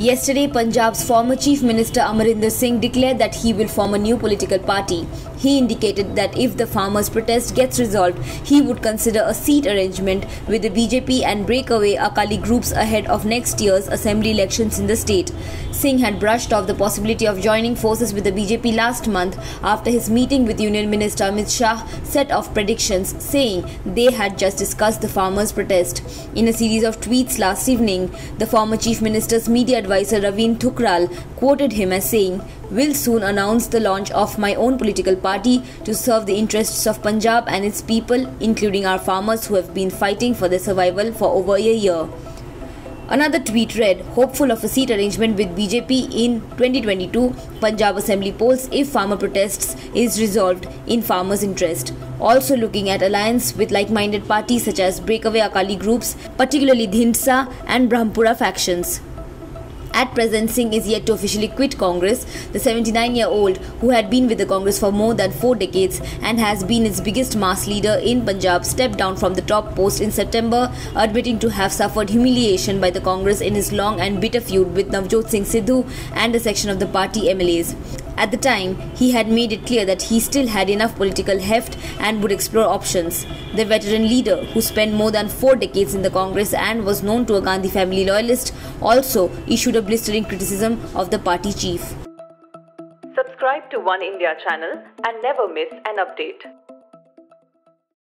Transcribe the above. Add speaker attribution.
Speaker 1: Yesterday, Punjab's former Chief Minister Amarinder Singh declared that he will form a new political party. He indicated that if the farmers' protest gets resolved, he would consider a seat arrangement with the BJP and break away Akali groups ahead of next year's assembly elections in the state. Singh had brushed off the possibility of joining forces with the BJP last month after his meeting with Union Minister Amit Shah set off predictions, saying they had just discussed the farmers' protest. In a series of tweets last evening, the former Chief Minister's media advisor Raveen Thukral quoted him as saying, Will soon announce the launch of my own political party to serve the interests of Punjab and its people, including our farmers who have been fighting for their survival for over a year. Another tweet read, hopeful of a seat arrangement with BJP in 2022 Punjab Assembly polls if farmer protests is resolved in farmers' interest. Also looking at alliance with like-minded parties such as breakaway Akali groups, particularly Dhindsa and Brahmpura factions. At present, Singh is yet to officially quit Congress. The 79 year old, who had been with the Congress for more than four decades and has been its biggest mass leader in Punjab, stepped down from the top post in September, admitting to have suffered humiliation by the Congress in his long and bitter feud with Navjot Singh Sidhu and a section of the party MLAs. At the time, he had made it clear that he still had enough political heft and would explore options. The veteran leader, who spent more than four decades in the Congress and was known to a Gandhi family loyalist, also issued a blistering criticism of the party chief.
Speaker 2: Subscribe to Oneindia channel and never miss an update.